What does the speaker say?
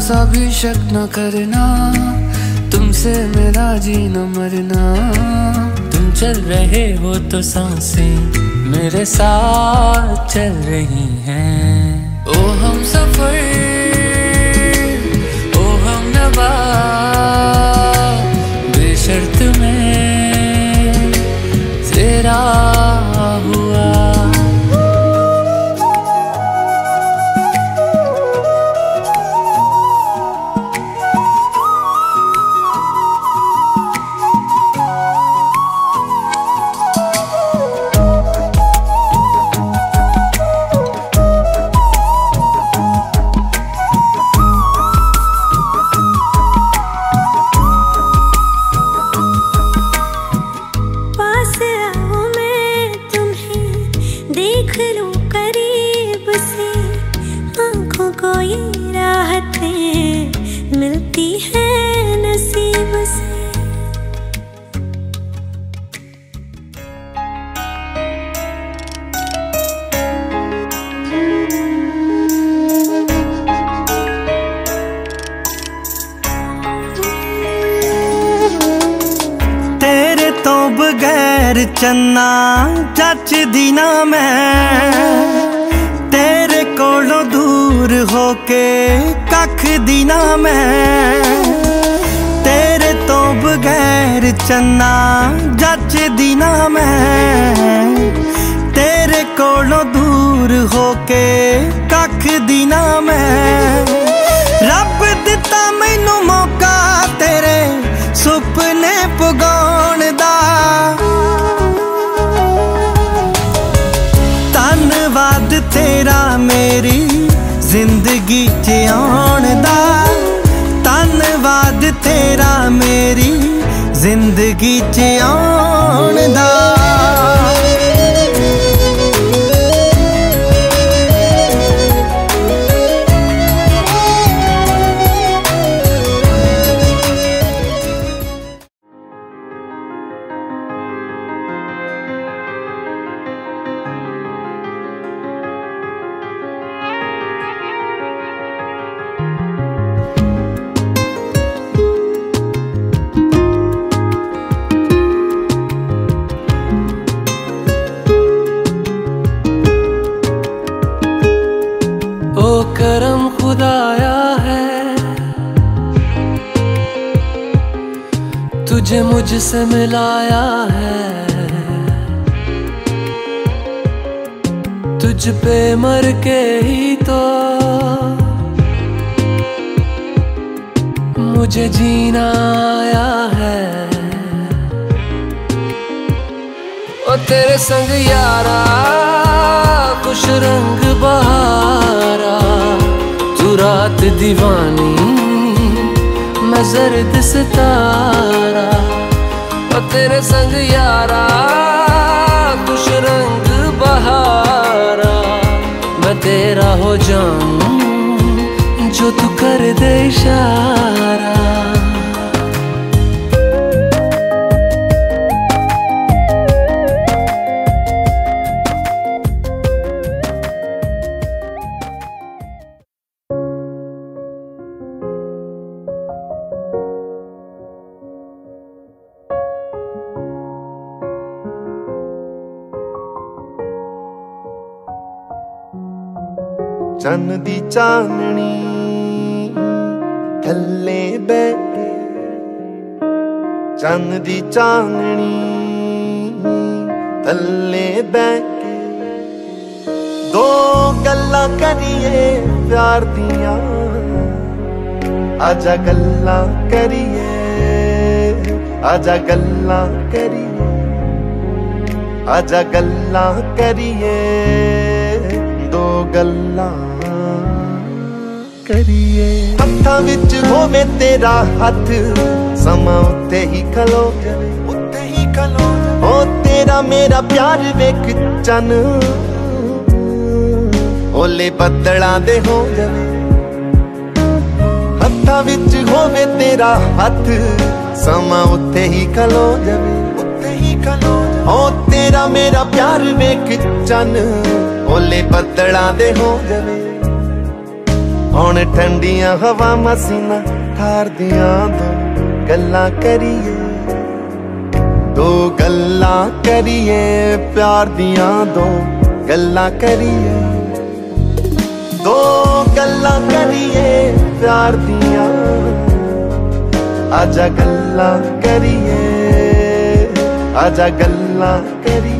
सा भी शक न करना। तुमसे मेरा जी न मरना। तुम चल रहे हो तो साँसें मेरे साथ चल रही हैं। मिलती है नसीब से। तेरे तो बगैर चन्ना चच दीना मैं। ਦੂਰ ਹੋ ਕੇ ਕੱਖ ਦੀ ਨਾ ਮੈਂ। ਤੇਰੇ ਤੋਂ ਬਗੈਰ ਚੰਨਾ ਜੱਚਦੀ ਨਾ ਮੈਂ। ਤੇਰੇ ਕੋਲੋਂ ਦੂਰ ਹੋ ਕੇ ਕੱਖ ਦੀ ਨਾ ਜ਼ਿੰਦਗੀ 'ਚ ਆਉਣ ਦਾ ਧੰਨਵਾਦ ਤੇਰਾ ਮੇਰੀ ਜ਼ਿੰਦਗੀ 'ਚ ਆਉਣ ਦਾ। तुझे मुझसे मिलाया है। तुझ पे मर के ही तो मुझे जीना आया है। ओ तेरे संग यारा कुछ रंग बहारा, तू रात दीवानी जर्द सितारा और तेरे संग यारा कुछ रंग बहारा। मैं तेरा हो जाऊँ, जो तू कर दे इशारा। ਚੰਨ ਦੀ ਚਾਨਣੀ ਥੱਲੇ ਬੈ ਕੇ ਚੰਨ ਦੀ ਚਾਨਣੀ ਥੱਲੇ ਬੈ ਕੇ ਦੋ ਗੱਲਾਂ ਕਰੀਏ ਪਿਆਰ ਦੀਆਂ, ਆਜਾ ਗੱਲਾਂ ਕਰੀਏ, ਆਜਾ ਗੱਲਾਂ ਕਰੀਏ, ਆਜਾ ਗੱਲਾਂ ਕਰੀਏ। ਦੋ ਗੱਲਾਂ ਕਰੀਏ ਹੱਥਾਂ ਵਿੱਚ ਹੋਵੇ ਤੇਰਾ ਹੱਥ ਸਮਾਂ ਉੱਤੇ ਹੀ ਖਲੋ ਜਾਵੇ ਉੱਤੇ ਹੀ ਖਲੋ ਓ ਤੇਰਾ ਮੇਰਾ ਪਿਆਰ ਵੇਖ ਚੰਨ ਓਲੇ ਬੱਦਲਾਂ ਦੇ ਹੋ ਜਾਵੇ ਹੱਥਾਂ ਵਿੱਚ ਹੋਵੇ ਤੇਰਾ ਹੱਥ ਸਮਾਂ ਉੱਤੇ ਹੀ ਖਲੋ ਜਾਵੇ ਉੱਤੇ ਹੀ ਖਲੋ ਓ ਤੇਰਾ ਮੇਰਾ ਪਿਆਰ ਵੇਖ ਚੰਨ ਓਲੇ ਬੱਦਲਾਂ ਦੇ ਹੋ ਜਾਵੇ ਹੁਣ ਠੰਡੀਆਂ ਹਵਾ ਮਸੀਨਾ ਠਾਰਦੀਆਂ ਦੋ ਗੱਲਾਂ ਕਰੀਏ। ਦੋ ਗੱਲਾਂ ਕਰੀਏ, ਪਿਆਰ ਦੀਆਂ ਦੋ ਗੱਲਾਂ ਕਰੀਏ। ਦੋ ਗੱਲਾਂ ਕਰੀਏ, ਪਿਆਰ ਦੀਆਂ। ਆਜਾ ਗੱਲਾਂ ਕਰੀਏ, ਆਜਾ ਗੱਲਾਂ ਕਰੀਏ।